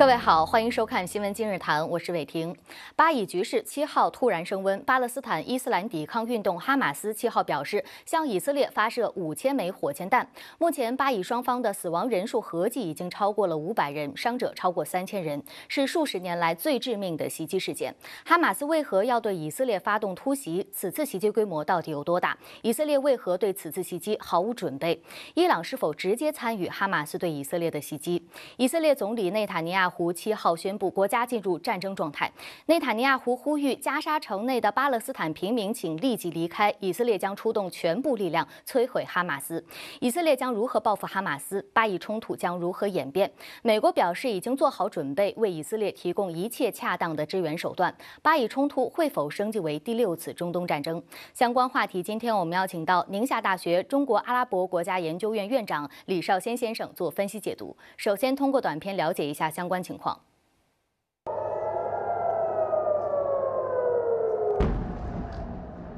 各位好，欢迎收看新闻今日谈，我是伟霆。巴以局势七号突然升温，巴勒斯坦伊斯兰抵抗运动哈马斯七号表示，向以色列发射五千枚火箭弹。目前巴以双方的死亡人数合计已经超过了五百人，伤者超过三千人，是数十年来最致命的袭击事件。哈马斯为何要对以色列发动突袭？此次袭击规模到底有多大？以色列为何对此次袭击毫无准备？伊朗是否直接参与哈马斯对以色列的袭击？以色列总理内塔尼亚。胡七号宣布国家进入战争状态。内塔尼亚胡呼吁加沙城内的巴勒斯坦平民请立即离开，以色列将出动全部力量摧毁哈马斯。以色列将如何报复哈马斯？巴以冲突将如何演变？美国表示已经做好准备，为以色列提供一切恰当的支援手段。巴以冲突会否升级为第六次中东战争？相关话题，今天我们邀请到宁夏大学中国阿拉伯国家研究院院长李少先先生做分析解读。首先，通过短片了解一下相关。情况。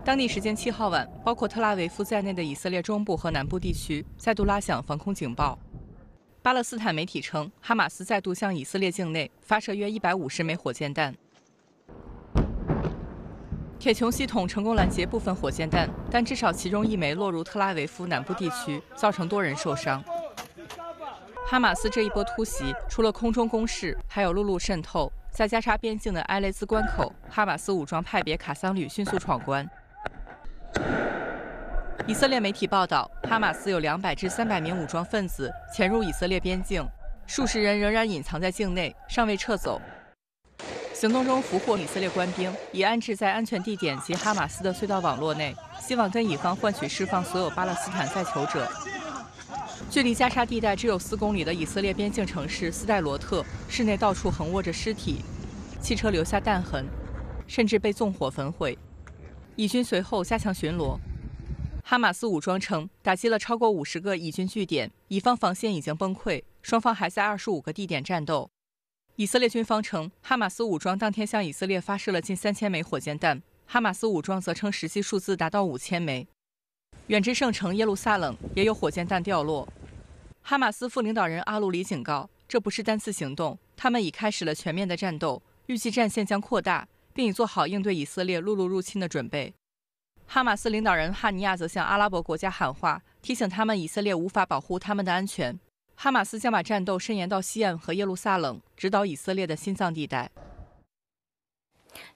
当地时间七号晚，包括特拉维夫在内的以色列中部和南部地区再度拉响防空警报。巴勒斯坦媒体称，哈马斯再度向以色列境内发射约一百五十枚火箭弹。铁穹系统成功拦截部分火箭弹，但至少其中一枚落入特拉维夫南部地区，造成多人受伤。哈马斯这一波突袭，除了空中攻势，还有陆路渗透。在加沙边境的埃雷兹关口，哈马斯武装派别卡桑旅迅速闯关。以色列媒体报道，哈马斯有两百至三百名武装分子潜入以色列边境，数十人仍然隐藏在境内，尚未撤走。行动中俘获以色列官兵，已安置在安全地点及哈马斯的隧道网络内，希望跟以方换取释放所有巴勒斯坦在囚者。距离加沙地带只有四公里的以色列边境城市斯代罗特，市内到处横卧着尸体，汽车留下弹痕，甚至被纵火焚毁。以军随后加强巡逻。哈马斯武装称打击了超过五十个以军据点，以方防线已经崩溃，双方还在二十五个地点战斗。以色列军方称，哈马斯武装当天向以色列发射了近三千枚火箭弹，哈马斯武装则称实际数字达到五千枚。远至圣城耶路撒冷也有火箭弹掉落。哈马斯副领导人阿鲁里警告，这不是单次行动，他们已开始了全面的战斗，预计战线将扩大，并已做好应对以色列陆路入侵的准备。哈马斯领导人哈尼亚则向阿拉伯国家喊话，提醒他们以色列无法保护他们的安全。哈马斯将把战斗伸延到西岸和耶路撒冷，直捣以色列的心脏地带。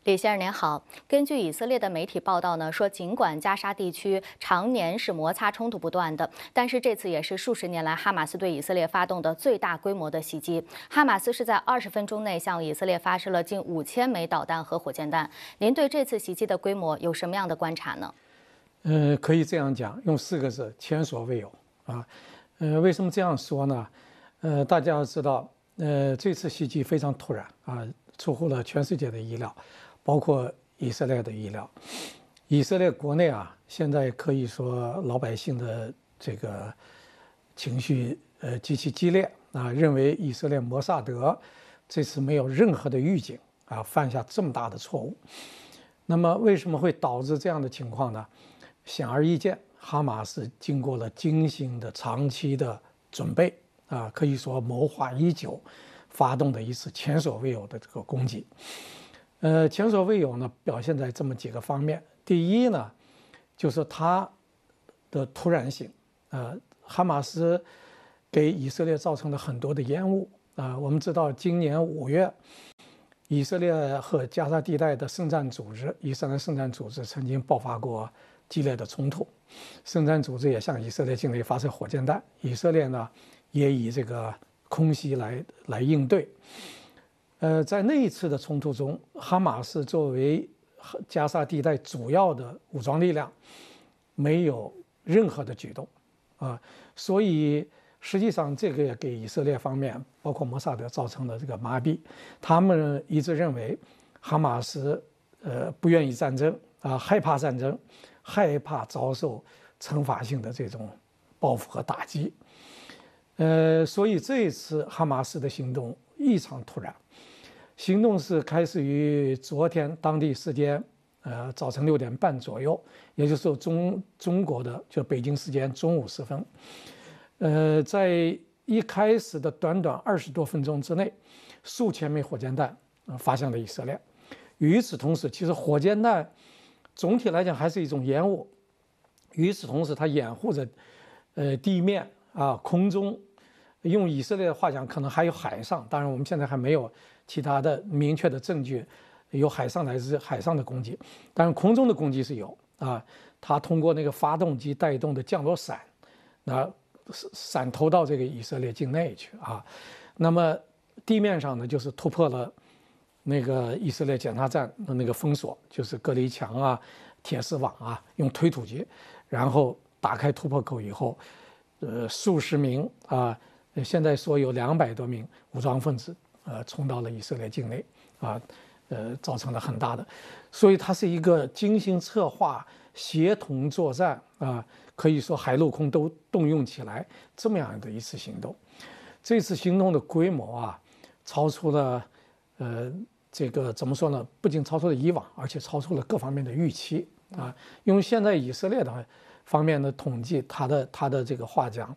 李先生您好，根据以色列的媒体报道呢，说尽管加沙地区常年是摩擦冲突不断的，但是这次也是数十年来哈马斯对以色列发动的最大规模的袭击。哈马斯是在二十分钟内向以色列发射了近五千枚导弹和火箭弹。您对这次袭击的规模有什么样的观察呢？呃，可以这样讲，用四个字：前所未有啊。呃，为什么这样说呢？呃，大家要知道，呃，这次袭击非常突然啊。出乎了全世界的意料，包括以色列的意料。以色列国内啊，现在可以说老百姓的这个情绪呃极其激烈啊，认为以色列摩萨德这次没有任何的预警啊，犯下这么大的错误。那么为什么会导致这样的情况呢？显而易见，哈马斯经过了精心的长期的准备啊，可以说谋划已久。发动的一次前所未有的这个攻击，呃，前所未有呢，表现在这么几个方面。第一呢，就是它的突然性，呃，哈马斯给以色列造成了很多的烟雾啊。我们知道，今年五月，以色列和加沙地带的圣战组织——以色列圣战组织曾经爆发过激烈的冲突，圣战组织也向以色列境内发射火箭弹，以色列呢也以这个。空袭来来应对，呃，在那一次的冲突中，哈马斯作为加沙地带主要的武装力量，没有任何的举动，啊，所以实际上这个也给以色列方面，包括摩萨德造成了这个麻痹，他们一致认为哈马斯呃不愿意战争啊，害怕战争，害怕遭受惩罚性的这种报复和打击。呃，所以这一次哈马斯的行动异常突然，行动是开始于昨天当地时间，呃，早晨六点半左右，也就是中中国的就北京时间中午时分，呃，在一开始的短短二十多分钟之内，数千枚火箭弹啊发向了以色列。与此同时，其实火箭弹总体来讲还是一种烟雾。与此同时，它掩护着呃地面啊空中，用以色列的话讲，可能还有海上。当然，我们现在还没有其他的明确的证据有海上来自海上的攻击，但是空中的攻击是有啊。它通过那个发动机带动的降落伞，那。伞投到这个以色列境内去啊，那么地面上呢，就是突破了那个以色列检查站的那个封锁，就是隔离墙啊、铁丝网啊，用推土机，然后打开突破口以后，呃，数十名啊，现在说有两百多名武装分子呃冲到了以色列境内啊，呃，造成了很大的，所以它是一个精心策划、协同作战啊。可以说海陆空都动用起来，这么样的一次行动，这次行动的规模啊，超出了，呃，这个怎么说呢？不仅超出了以往，而且超出了各方面的预期啊。用现在以色列的方面的统计，他的他的这个话讲，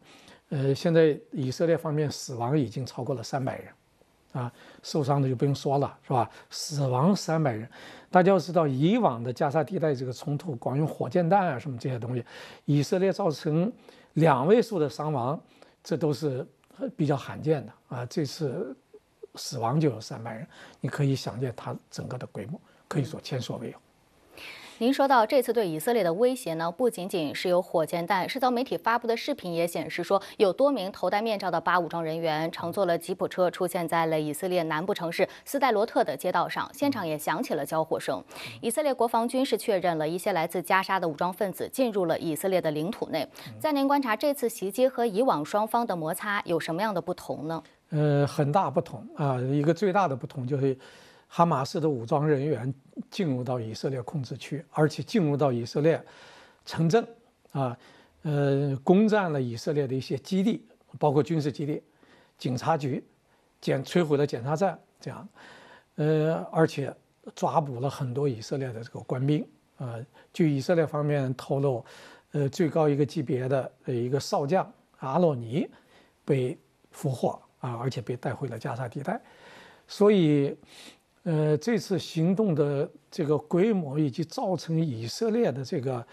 呃，现在以色列方面死亡已经超过了三百人。啊，受伤的就不用说了，是吧？死亡三百人，大家要知道，以往的加沙地带这个冲突，光用火箭弹啊什么这些东西，以色列造成两位数的伤亡，这都是比较罕见的啊。这次死亡就有三百人，你可以想见它整个的规模，可以说前所未有。您说到这次对以色列的威胁呢，不仅仅是有火箭弹，社交媒体发布的视频也显示说，有多名头戴面罩的巴武装人员乘坐了吉普车出现在了以色列南部城市斯代罗特的街道上，现场也响起了交火声。以色列国防军是确认了一些来自加沙的武装分子进入了以色列的领土内。在您观察，这次袭击和以往双方的摩擦有什么样的不同呢？呃，很大不同啊，一个最大的不同就是。哈马斯的武装人员进入到以色列控制区，而且进入到以色列城镇啊，呃，攻占了以色列的一些基地，包括军事基地、警察局，检摧毁了检查站，这样，呃，而且抓捕了很多以色列的这个官兵啊。据以色列方面透露，呃，最高一个级别的一个少将阿洛尼被俘获啊，而且被带回了加沙地带，所以。呃，这次行动的这个规模以及造成以色列的这个，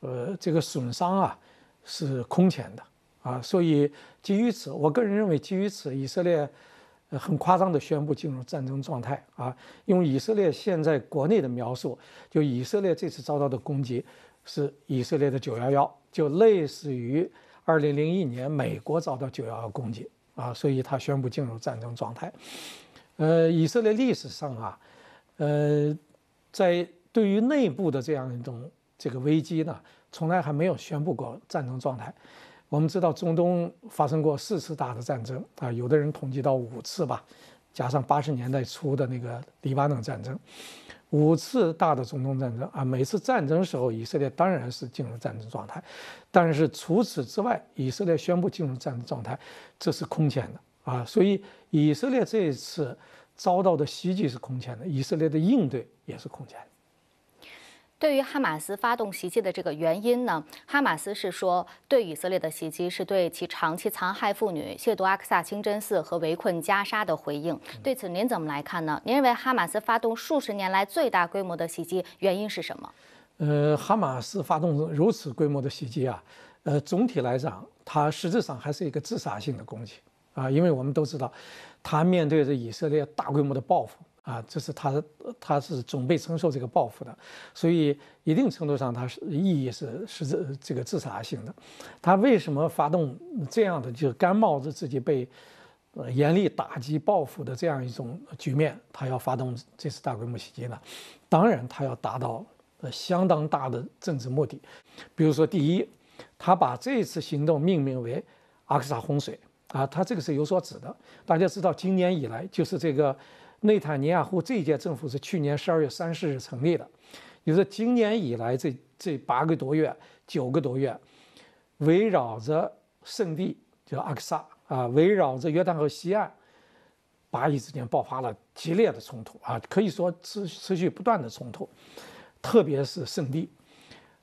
呃，这个损伤啊，是空前的啊。所以基于此，我个人认为基于此，以色列很夸张地宣布进入战争状态啊。用以色列现在国内的描述，就以色列这次遭到的攻击是以色列的九幺幺，就类似于二零零一年美国遭到九幺幺攻击啊。所以他宣布进入战争状态。呃，以色列历史上啊，呃，在对于内部的这样一种这个危机呢，从来还没有宣布过战争状态。我们知道中东发生过四次大的战争啊，有的人统计到五次吧，加上八十年代初的那个黎巴嫩战争，五次大的中东战争啊。每次战争时候，以色列当然是进入战争状态，但是除此之外，以色列宣布进入战争状态，这是空前的。啊，所以以色列这一次遭到的袭击是空前的，以色列的应对也是空前的。对于哈马斯发动袭击的这个原因呢，哈马斯是说对以色列的袭击是对其长期残害妇女、亵渎阿克萨清真寺和围困加沙的回应。对此您怎么来看呢？您认为哈马斯发动数十年来最大规模的袭击原因是什么？呃，哈马斯发动如此规模的袭击啊，呃，总体来讲，它实质上还是一个自杀性的攻击。啊，因为我们都知道，他面对着以色列大规模的报复啊，这是他他是准备承受这个报复的，所以一定程度上他是意义是是这这个自杀性的。他为什么发动这样的就是甘冒着自己被严厉打击报复的这样一种局面，他要发动这次大规模袭击呢？当然，他要达到呃相当大的政治目的，比如说，第一，他把这次行动命名为阿克萨洪水。啊，他这个是有所指的。大家知道，今年以来就是这个内塔尼亚胡这一届政府是去年十二月三十日成立的，就是今年以来这这八个多月、九个多月，围绕着圣地叫阿克萨啊，围绕着约旦河西岸，巴以之间爆发了激烈的冲突啊，可以说持持续不断的冲突，特别是圣地，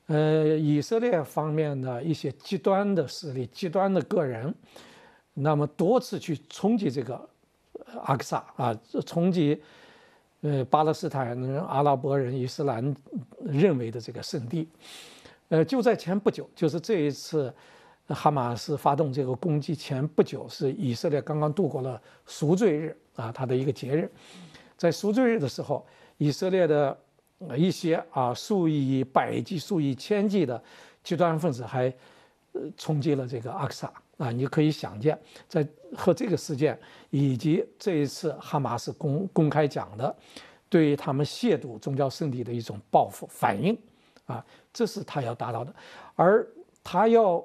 呃，以色列方面的一些极端的势力、极端的个人。那么多次去冲击这个阿克萨啊，冲击呃巴勒斯坦人、阿拉伯人、伊斯兰认为的这个圣地。呃，就在前不久，就是这一次哈马斯发动这个攻击前不久，是以色列刚刚度过了赎罪日啊，它的一个节日。在赎罪日的时候，以色列的一些啊数以百计、数以千计的极端分子还呃冲击了这个阿克萨。啊，你可以想见，在和这个事件以及这一次哈马斯公公开讲的，对于他们亵渎宗教圣地的一种报复反应，啊，这是他要达到的，而他要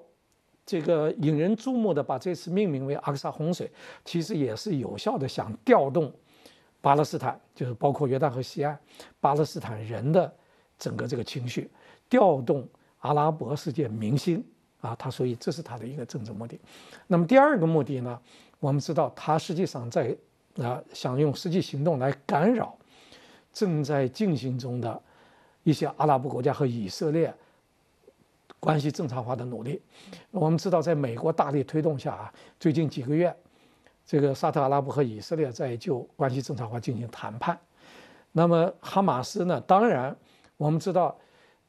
这个引人注目的把这次命名为阿克萨洪水，其实也是有效的想调动巴勒斯坦，就是包括约旦河西岸巴勒斯坦人的整个这个情绪，调动阿拉伯世界民心。啊，他所以这是他的一个政治目的。那么第二个目的呢？我们知道他实际上在啊想用实际行动来干扰正在进行中的一些阿拉伯国家和以色列关系正常化的努力。我们知道，在美国大力推动下啊，最近几个月，这个沙特阿拉伯和以色列在就关系正常化进行谈判。那么哈马斯呢？当然，我们知道，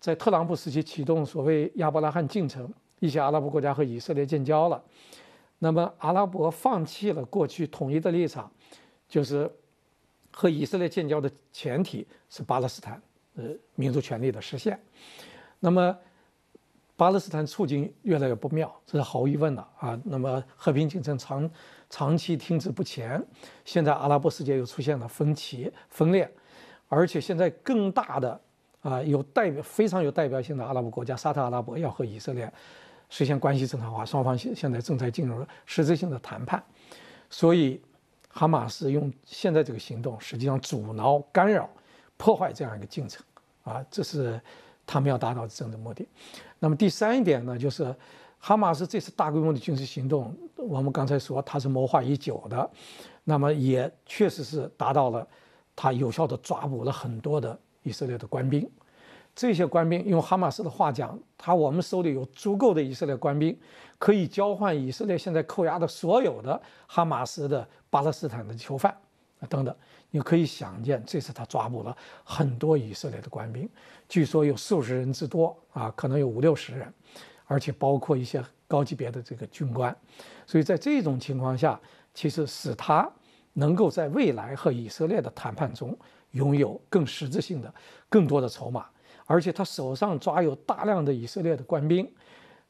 在特朗普时期启动所谓亚伯拉罕进程。一些阿拉伯国家和以色列建交了，那么阿拉伯放弃了过去统一的立场，就是和以色列建交的前提是巴勒斯坦呃民族权利的实现。那么巴勒斯坦处境越来越不妙，这是毫无疑问的啊。那么和平进程长长期停滞不前，现在阿拉伯世界又出现了分歧分裂，而且现在更大的啊有代表非常有代表性的阿拉伯国家沙特阿拉伯要和以色列。实现关系正常化，双方现现在正在进入实质性的谈判，所以哈马斯用现在这个行动，实际上阻挠、干扰、破坏这样一个进程，啊，这是他们要达到的政治目的。那么第三一点呢，就是哈马斯这次大规模的军事行动，我们刚才说它是谋划已久的，那么也确实是达到了，他有效的抓捕了很多的以色列的官兵。这些官兵用哈马斯的话讲，他我们手里有足够的以色列官兵，可以交换以色列现在扣押的所有的哈马斯的巴勒斯坦的囚犯啊等等。你可以想见，这次他抓捕了很多以色列的官兵，据说有数十人之多啊，可能有五六十人，而且包括一些高级别的这个军官。所以在这种情况下，其实使他能够在未来和以色列的谈判中拥有更实质性的、更多的筹码。而且他手上抓有大量的以色列的官兵，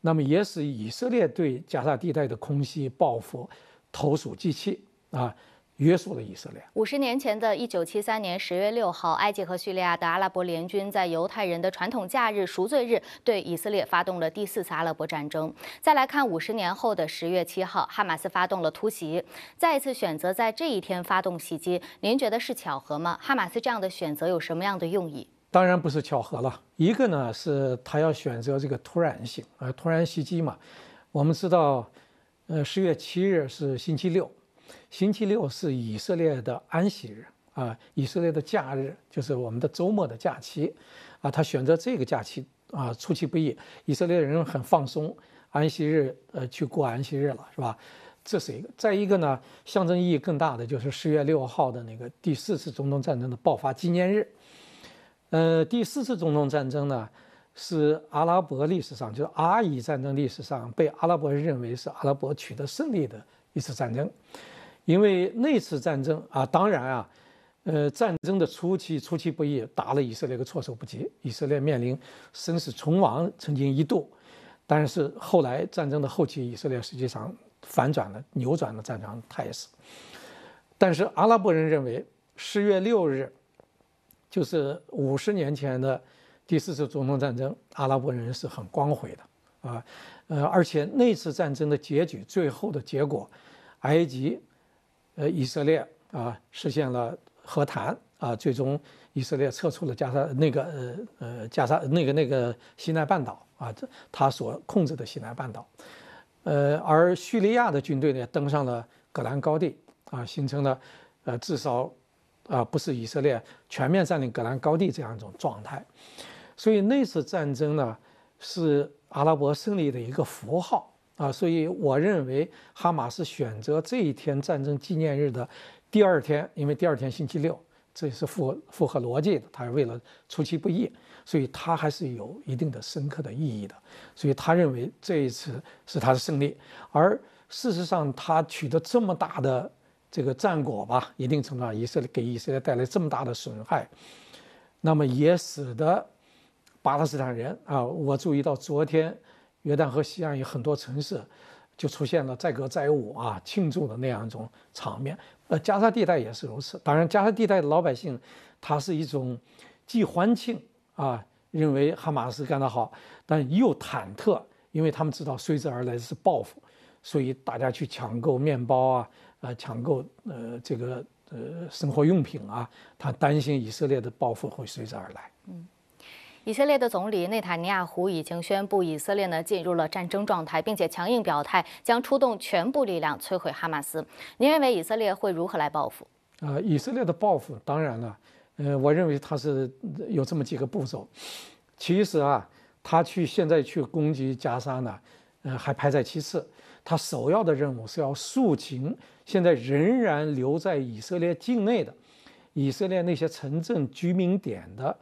那么也使以色列对加沙地带的空袭报复投鼠忌器啊，约束了以色列。五十年前的一九七三年十月六号，埃及和叙利亚的阿拉伯联军在犹太人的传统假日赎罪日对以色列发动了第四次阿拉伯战争。再来看五十年后的十月七号，哈马斯发动了突袭，再一次选择在这一天发动袭击，您觉得是巧合吗？哈马斯这样的选择有什么样的用意？当然不是巧合了。一个呢是他要选择这个突然性啊，突然袭击嘛。我们知道，呃，十月七日是星期六，星期六是以色列的安息日啊，以色列的假日，就是我们的周末的假期啊。他选择这个假期啊，出其不意，以色列人很放松，安息日呃去过安息日了，是吧？这是一个。再一个呢，象征意义更大的就是十月六号的那个第四次中东战争的爆发纪念日。呃，第四次中东战争呢，是阿拉伯历史上，就是阿以战争历史上被阿拉伯人认为是阿拉伯取得胜利的一次战争，因为那次战争啊，当然啊，呃，战争的初期出其不意，打了以色列个措手不及，以色列面临生死存亡，曾经一度，但是后来战争的后期，以色列实际上反转了，扭转了战场态势，但是阿拉伯人认为十月六日。就是五十年前的第四次中东战争，阿拉伯人是很光辉的啊，呃，而且那次战争的结局，最后的结果，埃及、呃，以色列啊，实现了和谈啊，最终以色列撤出了加沙那个呃呃加沙那个那个西奈半岛啊，这他所控制的西奈半岛，呃，而叙利亚的军队呢，登上了戈兰高地啊，形成了呃至少。啊，不是以色列全面占领戈兰高地这样一种状态，所以那次战争呢，是阿拉伯胜利的一个符号啊，所以我认为哈马斯选择这一天战争纪念日的第二天，因为第二天星期六，这是符符合逻辑的，他是为了出其不意，所以他还是有一定的深刻的意义的。所以他认为这一次是他的胜利，而事实上他取得这么大的这个战果吧，一定程度上以色列给以色列带来这么大的损害，那么也使得巴勒斯坦人啊，我注意到昨天。约旦河西岸有很多城市，就出现了载歌载舞啊庆祝的那样一种场面。呃，加沙地带也是如此。当然，加沙地带的老百姓，他是一种既欢庆啊，认为哈马斯干得好，但又忐忑，因为他们知道随之而来的是报复，所以大家去抢购面包啊，呃，抢购呃这个呃生活用品啊，他担心以色列的报复会随之而来。嗯。以色列的总理内塔尼亚胡已经宣布，以色列呢进入了战争状态，并且强硬表态将出动全部力量摧毁哈马斯。您认为以色列会如何来报复？啊，以色列的报复当然了，呃，我认为他是有这么几个步骤。其实啊，他去现在去攻击加沙呢，呃，还排在其次。他首要的任务是要肃清现在仍然留在以色列境内的以色列那些城镇居民点的。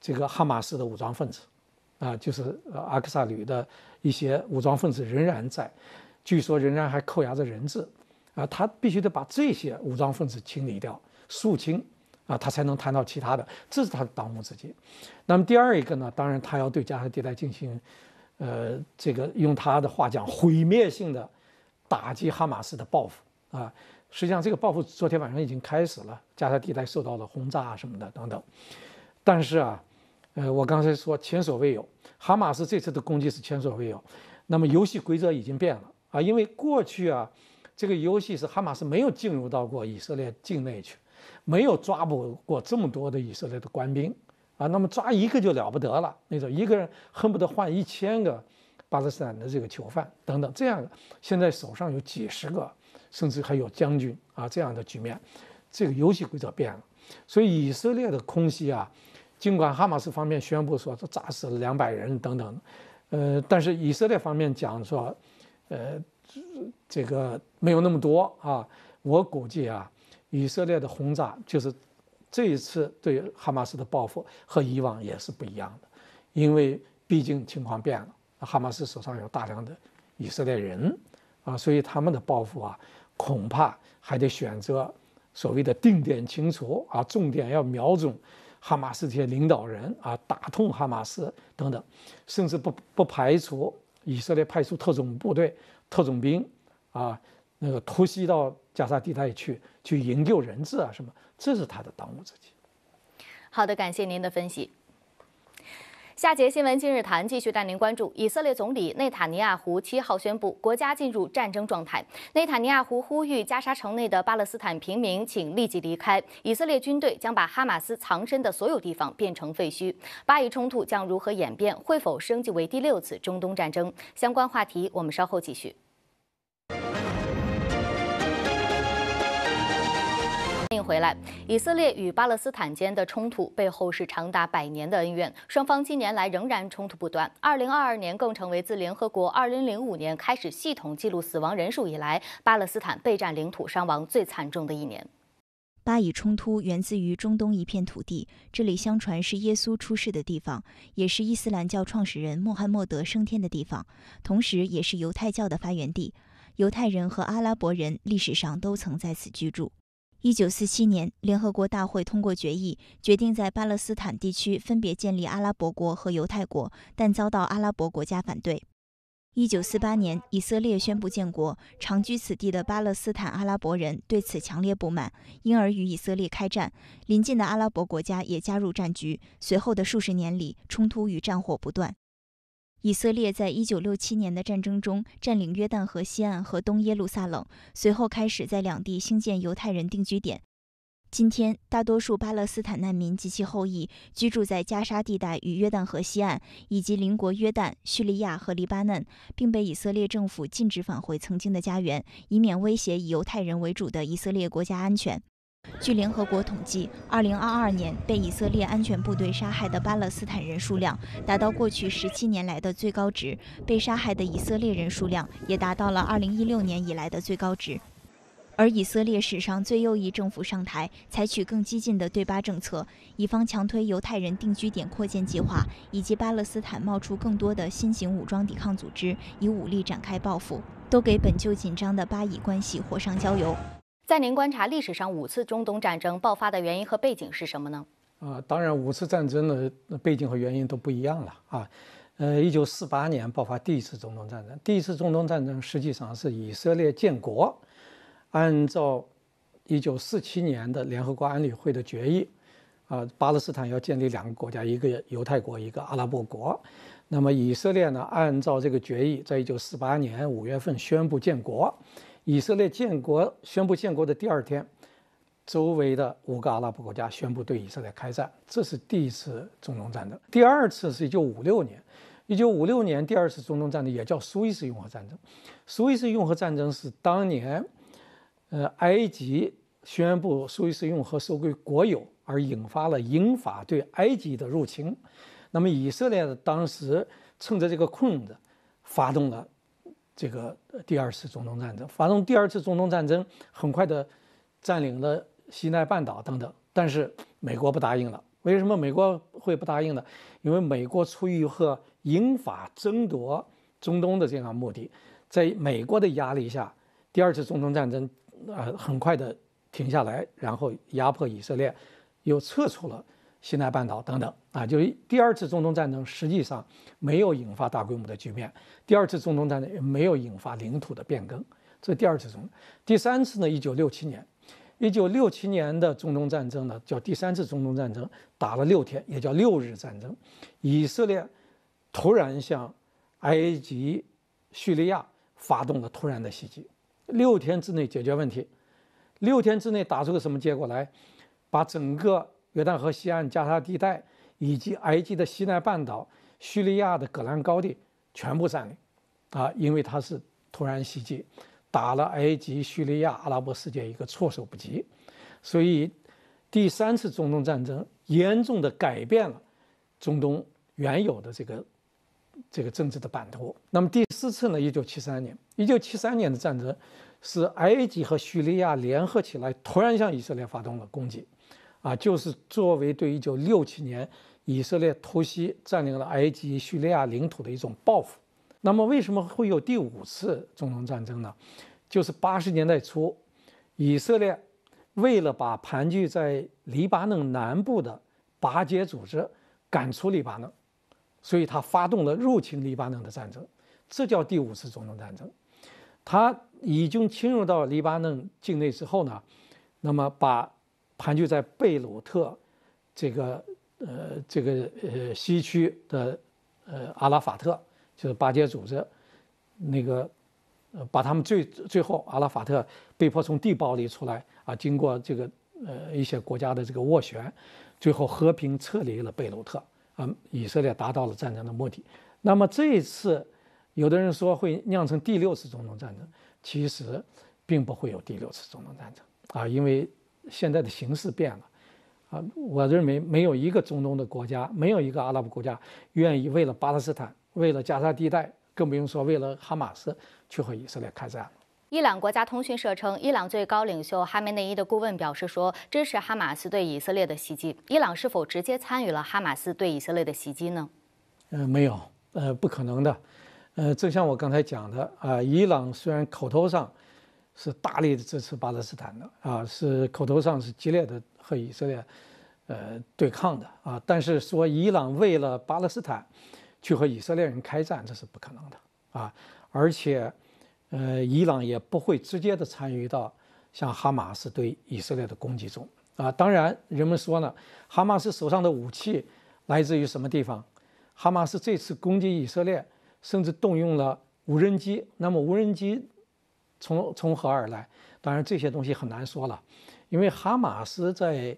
这个哈马斯的武装分子，啊，就是阿克萨旅的一些武装分子仍然在，据说仍然还扣押着人质，啊，他必须得把这些武装分子清理掉、肃清，啊，他才能谈到其他的，这是他的当务之急。那么第二一个呢，当然他要对加沙地带进行，呃，这个用他的话讲，毁灭性的打击哈马斯的报复，啊，实际上这个报复昨天晚上已经开始了，加沙地带受到了轰炸啊什么的等等，但是啊。呃，我刚才说前所未有，哈马斯这次的攻击是前所未有。那么游戏规则已经变了啊，因为过去啊，这个游戏是哈马斯没有进入到过以色列境内去，没有抓捕过这么多的以色列的官兵啊。那么抓一个就了不得了，那种一个人恨不得换一千个巴勒斯坦的这个囚犯等等，这样现在手上有几十个，甚至还有将军啊这样的局面，这个游戏规则变了，所以以色列的空袭啊。尽管哈马斯方面宣布说他炸死了两百人等等，呃，但是以色列方面讲说，呃，这个没有那么多啊。我估计啊，以色列的轰炸就是这一次对哈马斯的报复和以往也是不一样的，因为毕竟情况变了，哈马斯手上有大量的以色列人啊，所以他们的报复啊，恐怕还得选择所谓的定点清除啊，重点要瞄准。哈马斯这些领导人啊，打痛哈马斯等等，甚至不不排除以色列派出特种部队、特种兵啊，那个突袭到加沙地带去，去营救人质啊什么，这是他的当务之急。好的，感谢您的分析。下节新闻今日谈继续带您关注：以色列总理内塔尼亚胡七号宣布国家进入战争状态。内塔尼亚胡呼吁加沙城内的巴勒斯坦平民请立即离开，以色列军队将把哈马斯藏身的所有地方变成废墟。巴以冲突将如何演变？会否升级为第六次中东战争？相关话题我们稍后继续。回来。以色列与巴勒斯坦间的冲突背后是长达百年的恩怨，双方近年来仍然冲突不断。二零二二年更成为自联合国二零零五年开始系统记录死亡人数以来，巴勒斯坦备战领土伤亡最惨重的一年。巴以冲突源自于中东一片土地，这里相传是耶稣出世的地方，也是伊斯兰教创始人穆罕默德升天的地方，同时也是犹太教的发源地。犹太人和阿拉伯人历史上都曾在此居住。一九四七年，联合国大会通过决议，决定在巴勒斯坦地区分别建立阿拉伯国和犹太国，但遭到阿拉伯国家反对。一九四八年，以色列宣布建国，长居此地的巴勒斯坦阿拉伯人对此强烈不满，因而与以色列开战。邻近的阿拉伯国家也加入战局。随后的数十年里，冲突与战火不断。以色列在一九六七年的战争中占领约旦河西岸和东耶路撒冷，随后开始在两地兴建犹太人定居点。今天，大多数巴勒斯坦难民及其后裔居住在加沙地带与约旦河西岸，以及邻国约旦、叙利亚和黎巴嫩，并被以色列政府禁止返回曾经的家园，以免威胁以犹太人为主的以色列国家安全。据联合国统计，2022年被以色列安全部队杀害的巴勒斯坦人数量达到过去十七年来的最高值，被杀害的以色列人数量也达到了2016年以来的最高值。而以色列史上最右翼政府上台，采取更激进的对巴政策，以方强推犹太人定居点扩建计划，以及巴勒斯坦冒出更多的新型武装抵抗组织，以武力展开报复，都给本就紧张的巴以关系火上浇油。在您观察历史上五次中东战争爆发的原因和背景是什么呢？啊，当然五次战争的背景和原因都不一样了啊。呃，一九四八年爆发第一次中东战争，第一次中东战争实际上是以色列建国，按照一九四七年的联合国安理会的决议，啊，巴勒斯坦要建立两个国家，一个犹太国，一个阿拉伯国。那么以色列呢，按照这个决议，在一九四八年五月份宣布建国。以色列建国宣布建国的第二天，周围的五个阿拉伯国家宣布对以色列开战，这是第一次中东战争。第二次是一九五六年，一九五六年第二次中东战争也叫苏伊士运河战争。苏伊士运河战争是当年，呃，埃及宣布苏伊士运河收归国有，而引发了英法对埃及的入侵。那么以色列当时趁着这个空子，发动了。这个第二次中东战争，发动第二次中东战争，很快的占领了西奈半岛等等，但是美国不答应了。为什么美国会不答应呢？因为美国出于和英法争夺中东的这样目的，在美国的压力下，第二次中东战争呃很快的停下来，然后压迫以色列，又撤出了。西奈半岛等等啊，就是第二次中东战争实际上没有引发大规模的局面，第二次中东战争也没有引发领土的变更，这第二次中。第三次呢，一九六七年，一九六七年的中东战争呢叫第三次中东战争，打了六天，也叫六日战争。以色列突然向埃及、叙利亚发动了突然的袭击，六天之内解决问题，六天之内打出个什么结果来？把整个。约旦河西岸加沙地带以及埃及的西奈半岛、叙利亚的戈兰高地全部占领，啊，因为它是突然袭击，打了埃及、叙利亚、阿拉伯世界一个措手不及，所以第三次中东战争严重的改变了中东原有的这个这个政治的版图。那么第四次呢？一九七三年，一九七三年的战争是埃及和叙利亚联合起来，突然向以色列发动了攻击。啊，就是作为对一九六七年以色列突袭占领了埃及、叙利亚领土的一种报复。那么，为什么会有第五次中东战争呢？就是八十年代初，以色列为了把盘踞在黎巴嫩南部的巴解组织赶出黎巴嫩，所以他发动了入侵黎巴嫩的战争，这叫第五次中东战争。他已经侵入到黎巴嫩境内之后呢，那么把。盘踞在贝鲁特这个呃这个呃西区的呃阿拉法特，就是巴结组织，那个呃把他们最最后阿拉法特被迫从地堡里出来啊，经过这个呃一些国家的这个斡旋，最后和平撤离了贝鲁特啊，以色列达到了战争的目的。那么这一次，有的人说会酿成第六次中东战争，其实并不会有第六次中东战争啊，因为。现在的形势变了，啊，我认为没有一个中东的国家，没有一个阿拉伯国家愿意为了巴勒斯坦、为了加沙地带，更不用说为了哈马斯去和以色列开战。伊朗国家通讯社称，伊朗最高领袖哈梅内伊的顾问表示说，支持哈马斯对以色列的袭击。伊朗是否直接参与了哈马斯对以色列的袭击呢？呃，没有，呃，不可能的。呃，正像我刚才讲的啊，伊朗虽然口头上。是大力的支持巴勒斯坦的啊，是口头上是激烈的和以色列，呃对抗的啊，但是说伊朗为了巴勒斯坦去和以色列人开战，这是不可能的啊，而且，呃，伊朗也不会直接的参与到像哈马斯对以色列的攻击中啊。当然，人们说呢，哈马斯手上的武器来自于什么地方？哈马斯这次攻击以色列，甚至动用了无人机，那么无人机。从从何而来？当然这些东西很难说了，因为哈马斯在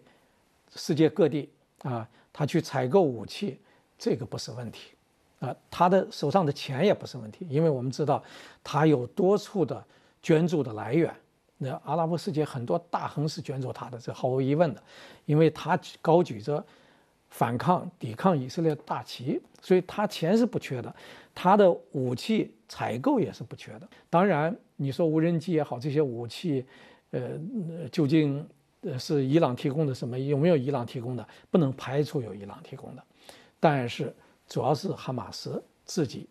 世界各地啊，他去采购武器，这个不是问题。啊，他的手上的钱也不是问题，因为我们知道他有多处的捐助的来源，那阿拉伯世界很多大亨是捐助他的，这毫无疑问的，因为他高举着反抗、抵抗以色列大旗，所以他钱是不缺的，他的武器采购也是不缺的。当然，你说无人机也好，这些武器，呃，究竟是伊朗提供的什么？有没有伊朗提供的？不能排除有伊朗提供的，但是主要是哈马斯自己。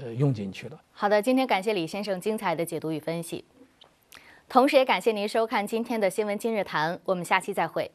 呃，用进去了。好的，今天感谢李先生精彩的解读与分析，同时也感谢您收看今天的新闻今日谈，我们下期再会。